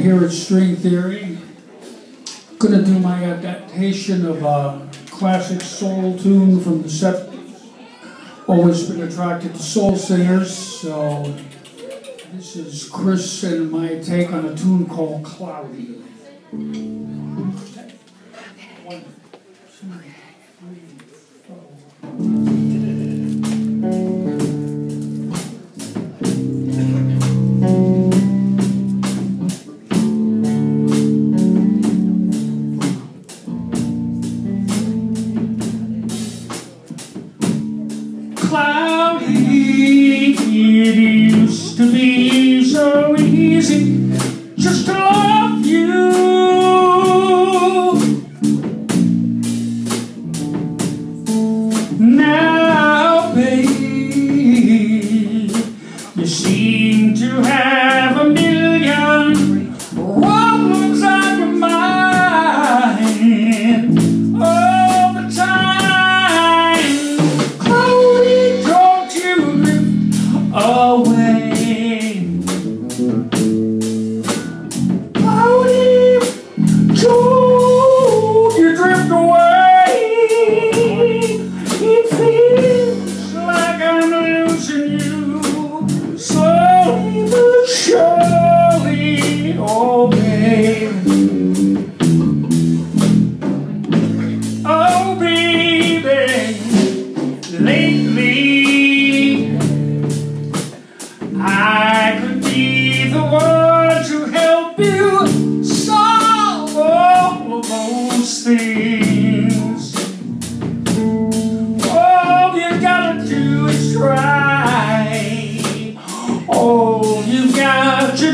Here at String Theory, I'm gonna do my adaptation of a classic soul tune from the set. Always been attracted to soul singers, so this is Chris and my take on a tune called Cloudy. Cloudy, it used to be so easy. Just to love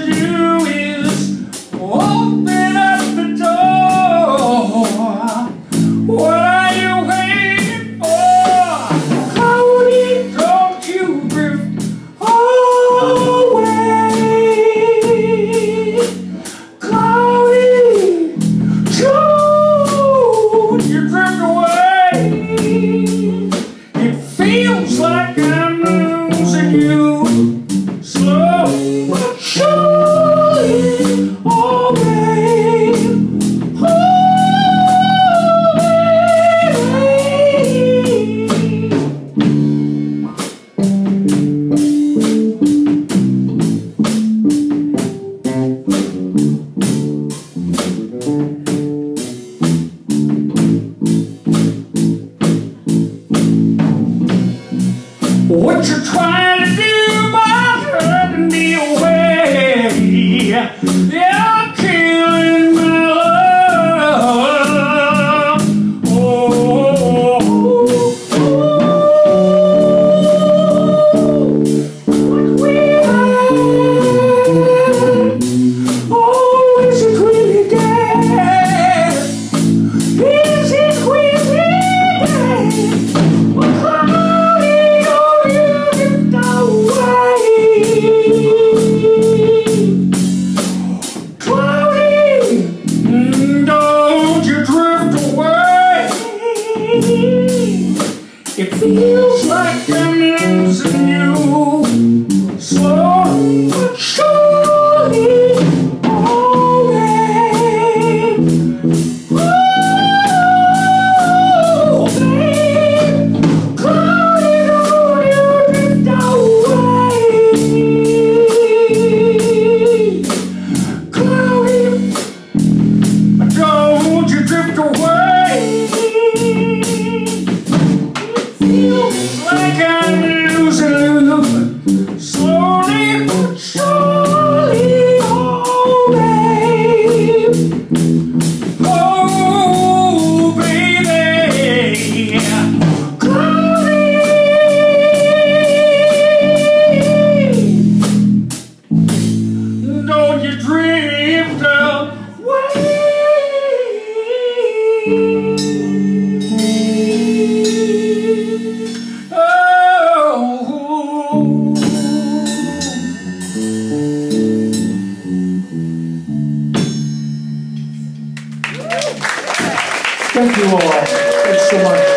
do is open What you're trying Thank you all. Thanks so much.